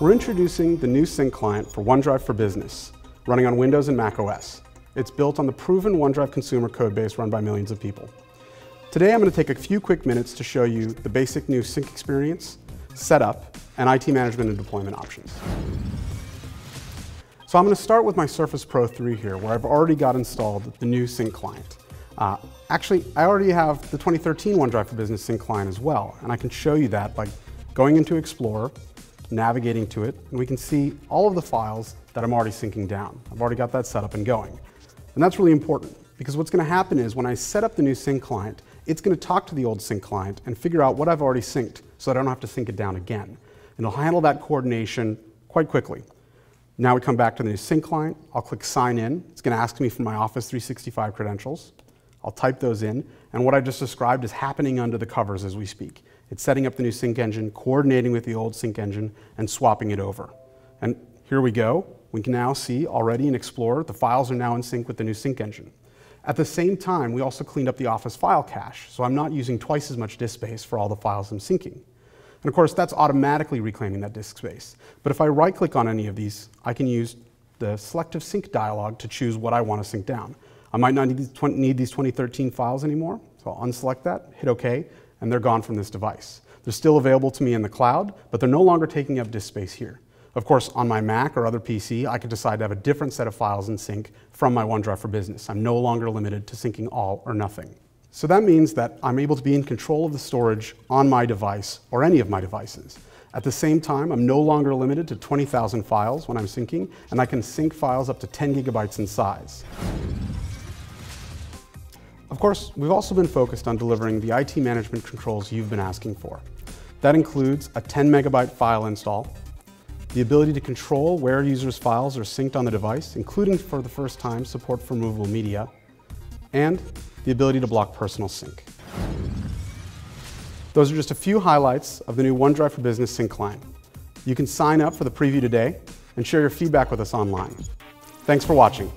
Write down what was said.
We're introducing the new Sync client for OneDrive for Business, running on Windows and Mac OS. It's built on the proven OneDrive consumer codebase run by millions of people. Today I'm going to take a few quick minutes to show you the basic new Sync experience, setup, and IT management and deployment options. So I'm going to start with my Surface Pro 3 here, where I've already got installed the new Sync client. Uh, actually, I already have the 2013 OneDrive for Business Sync client as well, and I can show you that by going into Explorer, navigating to it, and we can see all of the files that I'm already syncing down. I've already got that set up and going. And that's really important, because what's going to happen is when I set up the new Sync client, it's going to talk to the old Sync client and figure out what I've already synced so that I don't have to sync it down again. And it'll handle that coordination quite quickly. Now we come back to the new Sync client. I'll click Sign In. It's going to ask me for my Office 365 credentials. I'll type those in, and what I just described is happening under the covers as we speak. It's setting up the new sync engine, coordinating with the old sync engine, and swapping it over. And here we go. We can now see already in Explorer, the files are now in sync with the new sync engine. At the same time, we also cleaned up the Office file cache, so I'm not using twice as much disk space for all the files I'm syncing. And of course, that's automatically reclaiming that disk space. But if I right click on any of these, I can use the selective sync dialog to choose what I want to sync down. I might not need these, 20, need these 2013 files anymore, so I'll unselect that, hit OK, and they're gone from this device. They're still available to me in the cloud, but they're no longer taking up disk space here. Of course, on my Mac or other PC, I could decide to have a different set of files in sync from my OneDrive for Business. I'm no longer limited to syncing all or nothing. So that means that I'm able to be in control of the storage on my device or any of my devices. At the same time, I'm no longer limited to 20,000 files when I'm syncing, and I can sync files up to 10 gigabytes in size. Of course, we've also been focused on delivering the IT management controls you've been asking for. That includes a 10 megabyte file install, the ability to control where users' files are synced on the device, including for the first time support for removable media, and the ability to block personal sync. Those are just a few highlights of the new OneDrive for Business Sync client. You can sign up for the preview today and share your feedback with us online. Thanks for watching.